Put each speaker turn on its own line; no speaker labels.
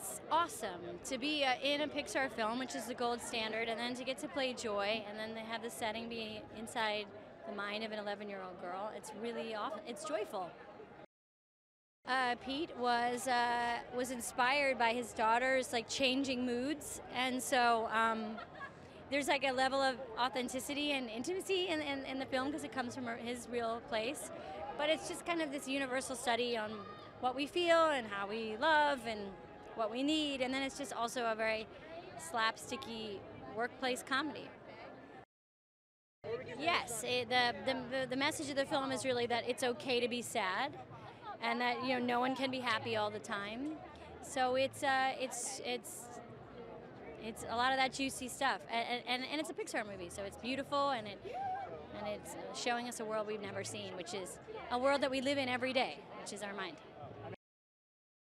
it's awesome to be uh, in a Pixar film, which is the gold standard, and then to get to play Joy, and then to have the setting be inside the mind of an 11-year-old girl. It's really awesome. It's joyful. Uh, Pete was uh, was inspired by his daughter's like changing moods, and so um, there's like a level of authenticity and intimacy in, in, in the film because it comes from his real place. But it's just kind of this universal study on what we feel and how we love and what we need, and then it's just also a very slapsticky workplace comedy. Yes, it, the, the, the message of the film is really that it's okay to be sad and that you know no one can be happy all the time. So it's uh, it's it's it's a lot of that juicy stuff, and, and, and it's a Pixar movie, so it's beautiful and it and it's showing us a world we've never seen, which is a world that we live in every day, which is our mind.